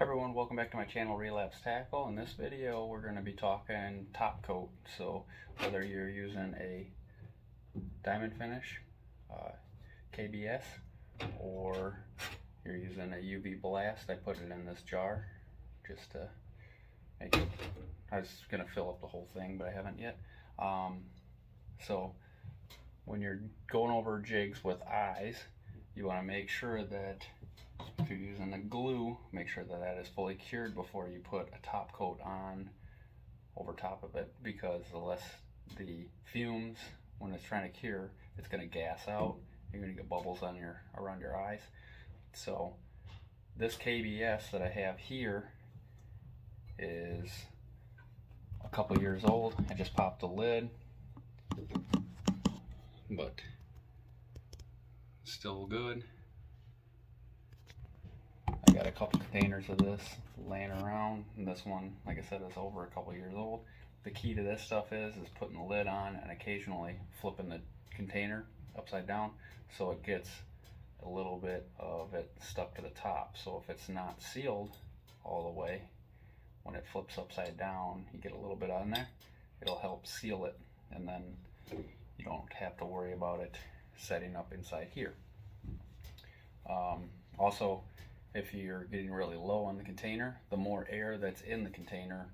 Everyone, welcome back to my channel Relapse Tackle. In this video we're going to be talking top coat. So whether you're using a diamond finish, uh, KBS, or you're using a UV blast, I put it in this jar just to make it, I was going to fill up the whole thing but I haven't yet. Um, so when you're going over jigs with eyes, you want to make sure that if you're using the glue, make sure that that is fully cured before you put a top coat on over top of it because the less the fumes, when it's trying to cure, it's going to gas out. You're going to get bubbles on your around your eyes. So this KBS that I have here is a couple years old. I just popped the lid, but still good couple containers of this laying around. This one, like I said, is over a couple years old. The key to this stuff is, is putting the lid on and occasionally flipping the container upside down so it gets a little bit of it stuck to the top. So if it's not sealed all the way, when it flips upside down, you get a little bit on there. It'll help seal it and then you don't have to worry about it setting up inside here. Um, also, if you're getting really low on the container, the more air that's in the container,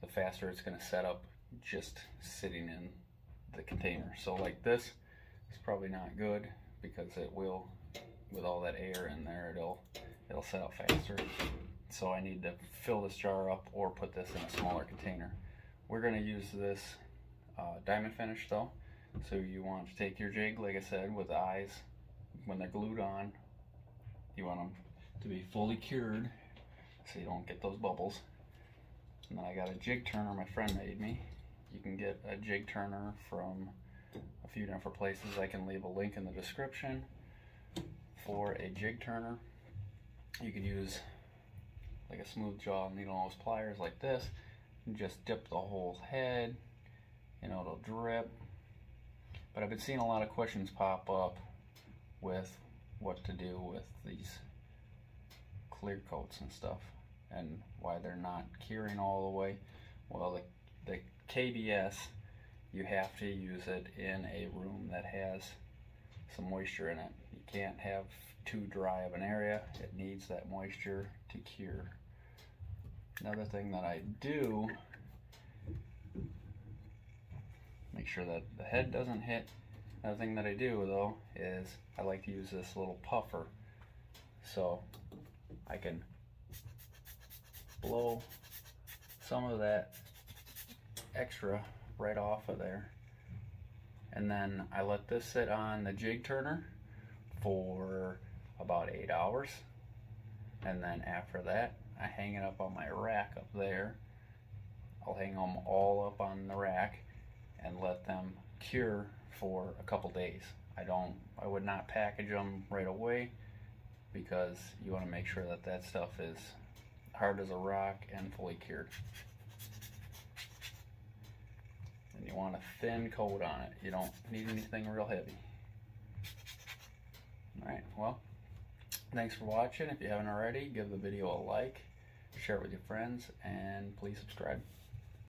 the faster it's going to set up just sitting in the container. So like this is probably not good because it will, with all that air in there, it'll it'll set up faster. So I need to fill this jar up or put this in a smaller container. We're going to use this uh, diamond finish though. So you want to take your jig, like I said, with eyes when they're glued on. You want them to be fully cured so you don't get those bubbles. And then I got a jig turner my friend made me. You can get a jig turner from a few different places. I can leave a link in the description for a jig turner. You could use like a smooth jaw needle nose pliers like this and just dip the whole head you know it'll drip but I've been seeing a lot of questions pop up with what to do with these clear coats and stuff and why they're not curing all the way. Well, the, the KBS, you have to use it in a room that has some moisture in it. You can't have too dry of an area. It needs that moisture to cure. Another thing that I do, make sure that the head doesn't hit. Another thing that I do though is I like to use this little puffer. So I can blow some of that extra right off of there. And then I let this sit on the jig turner for about eight hours. And then after that, I hang it up on my rack up there. I'll hang them all up on the rack and let them cure for a couple days. I don't, I would not package them right away because you want to make sure that that stuff is hard as a rock and fully cured. And you want a thin coat on it. You don't need anything real heavy. Alright, well, thanks for watching. If you haven't already, give the video a like, share it with your friends, and please subscribe.